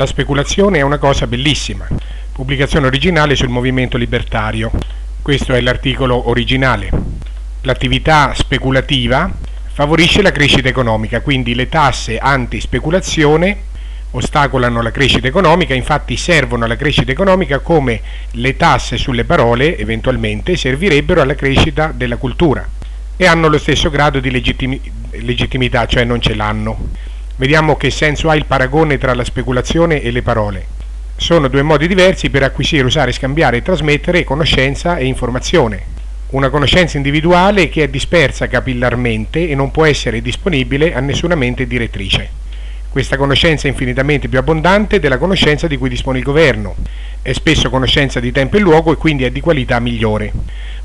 La speculazione è una cosa bellissima. Pubblicazione originale sul movimento libertario. Questo è l'articolo originale. L'attività speculativa favorisce la crescita economica, quindi le tasse anti-speculazione ostacolano la crescita economica, infatti servono alla crescita economica come le tasse sulle parole eventualmente servirebbero alla crescita della cultura e hanno lo stesso grado di legittimi- legittimità, cioè non ce l'hanno. Vediamo che senso ha il paragone tra la speculazione e le parole. Sono due modi diversi per acquisire, usare, scambiare e trasmettere conoscenza e informazione. Una conoscenza individuale che è dispersa capillarmente e non può essere disponibile a nessuna mente direttrice. Questa conoscenza è infinitamente più abbondante della conoscenza di cui dispone il governo. È spesso conoscenza di tempo e luogo e quindi è di qualità migliore.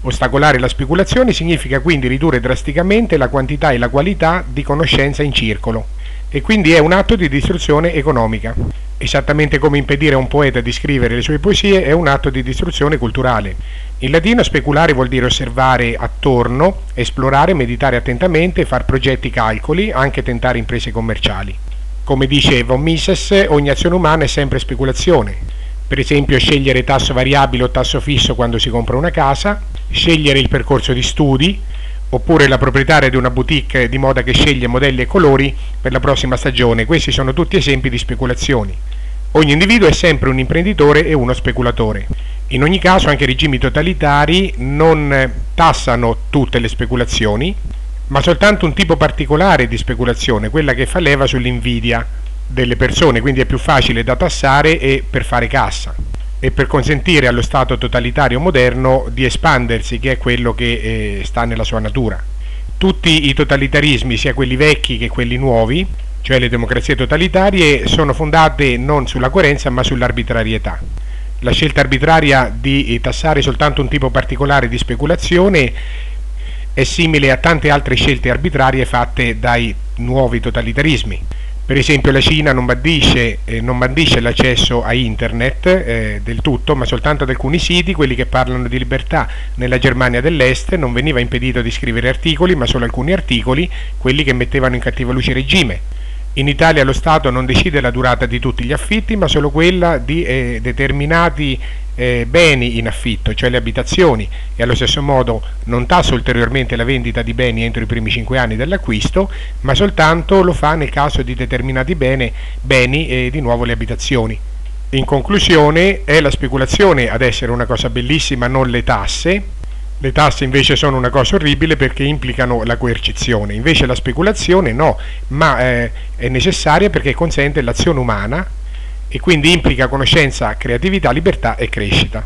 Ostacolare la speculazione significa quindi ridurre drasticamente la quantità e la qualità di conoscenza in circolo e quindi è un atto di distruzione economica. Esattamente come impedire a un poeta di scrivere le sue poesie è un atto di distruzione culturale. In latino speculare vuol dire osservare attorno, esplorare, meditare attentamente, far progetti calcoli, anche tentare imprese commerciali. Come dice von Mises, ogni azione umana è sempre speculazione. Per esempio scegliere tasso variabile o tasso fisso quando si compra una casa, scegliere il percorso di studi, oppure la proprietaria di una boutique di moda che sceglie modelli e colori per la prossima stagione. Questi sono tutti esempi di speculazioni. Ogni individuo è sempre un imprenditore e uno speculatore. In ogni caso anche i regimi totalitari non tassano tutte le speculazioni, ma soltanto un tipo particolare di speculazione, quella che fa leva sull'invidia delle persone, quindi è più facile da tassare e per fare cassa e per consentire allo Stato totalitario moderno di espandersi, che è quello che eh, sta nella sua natura. Tutti i totalitarismi, sia quelli vecchi che quelli nuovi, cioè le democrazie totalitarie, sono fondate non sulla coerenza ma sull'arbitrarietà. La scelta arbitraria di tassare soltanto un tipo particolare di speculazione è simile a tante altre scelte arbitrarie fatte dai nuovi totalitarismi. Per esempio la Cina non bandisce, eh, bandisce l'accesso a internet eh, del tutto, ma soltanto ad alcuni siti, quelli che parlano di libertà. Nella Germania dell'Est non veniva impedito di scrivere articoli, ma solo alcuni articoli, quelli che mettevano in cattiva luce il regime. In Italia lo Stato non decide la durata di tutti gli affitti, ma solo quella di eh, determinati eh, beni in affitto, cioè le abitazioni, e allo stesso modo non tassa ulteriormente la vendita di beni entro i primi 5 anni dell'acquisto, ma soltanto lo fa nel caso di determinati bene, beni e di nuovo le abitazioni. In conclusione è la speculazione ad essere una cosa bellissima, non le tasse, le tasse invece sono una cosa orribile perché implicano la coercizione, invece la speculazione no, ma eh, è necessaria perché consente l'azione umana e quindi implica conoscenza, creatività, libertà e crescita.